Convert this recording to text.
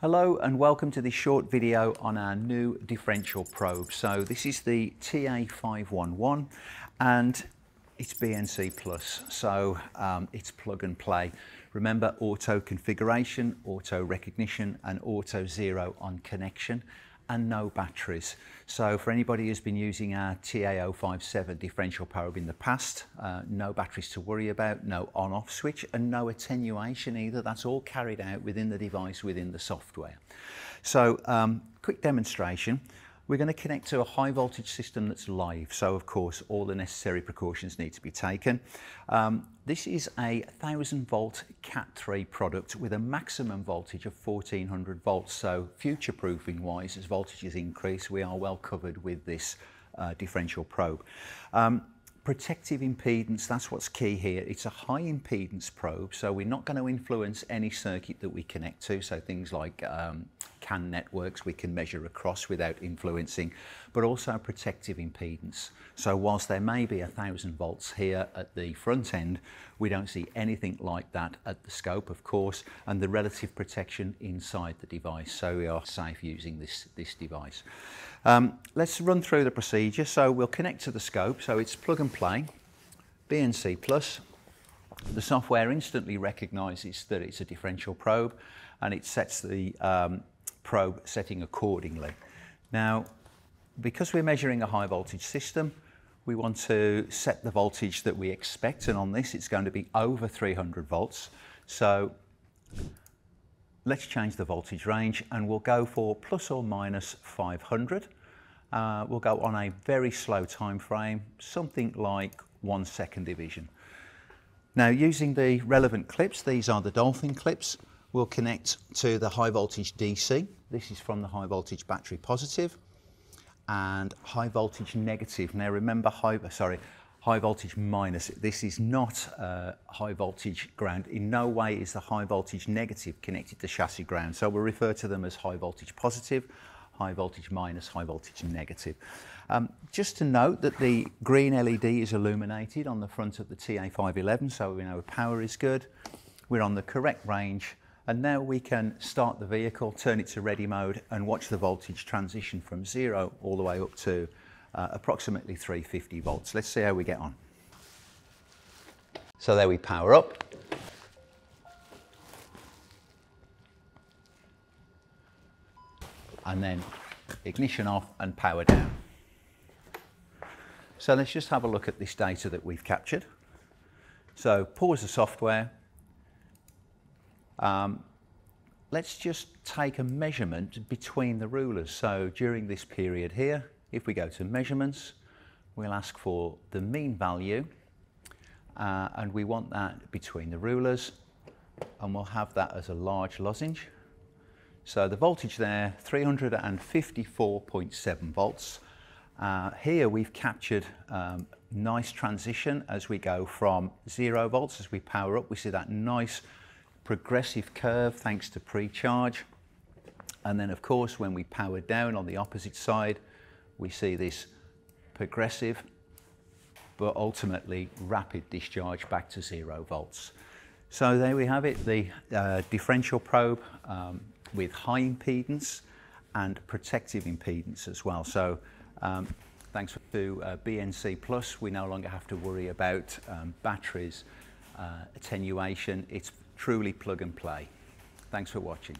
Hello and welcome to this short video on our new differential probe. So this is the TA511 and it's BNC Plus, so um, it's plug and play. Remember auto configuration, auto recognition and auto zero on connection and no batteries. So for anybody who's been using our TA057 differential probe in the past, uh, no batteries to worry about, no on-off switch and no attenuation either. That's all carried out within the device, within the software. So um, quick demonstration. We're going to connect to a high voltage system that's live, so of course all the necessary precautions need to be taken. Um, this is a 1000 volt Cat3 product with a maximum voltage of 1400 volts, so future proofing wise as voltages increase we are well covered with this uh, differential probe. Um, protective impedance, that's what's key here. It's a high impedance probe, so we're not going to influence any circuit that we connect to, so things like um, CAN networks we can measure across without influencing, but also protective impedance. So whilst there may be a thousand volts here at the front end, we don't see anything like that at the scope, of course, and the relative protection inside the device. So we are safe using this, this device. Um, let's run through the procedure. So we'll connect to the scope. So it's plug and play, BNC Plus. The software instantly recognizes that it's a differential probe and it sets the um, probe setting accordingly. Now, because we're measuring a high voltage system, we want to set the voltage that we expect and on this it's going to be over 300 volts. So let's change the voltage range and we'll go for plus or minus 500. Uh, we'll go on a very slow time frame, something like one second division. Now using the relevant clips, these are the Dolphin clips, we'll connect to the high voltage DC. This is from the high voltage battery positive and high voltage negative. Now remember high, sorry, high voltage minus. This is not uh, high voltage ground. In no way is the high voltage negative connected to chassis ground. So we'll refer to them as high voltage positive, high voltage minus, high voltage negative. Um, just to note that the green LED is illuminated on the front of the TA511, so we know power is good. We're on the correct range and now we can start the vehicle, turn it to ready mode and watch the voltage transition from zero all the way up to uh, approximately 350 volts. Let's see how we get on. So there we power up. And then ignition off and power down. So let's just have a look at this data that we've captured. So pause the software, um, let's just take a measurement between the rulers. So during this period here, if we go to measurements, we'll ask for the mean value uh, and we want that between the rulers and we'll have that as a large lozenge. So the voltage there, 354.7 volts. Uh, here we've captured um, nice transition as we go from zero volts, as we power up, we see that nice progressive curve thanks to pre-charge. And then of course, when we power down on the opposite side, we see this progressive, but ultimately rapid discharge back to zero volts. So there we have it, the uh, differential probe um, with high impedance and protective impedance as well. So um, thanks to uh, BNC Plus, we no longer have to worry about um, batteries, uh, attenuation. It's truly plug and play. Thanks for watching.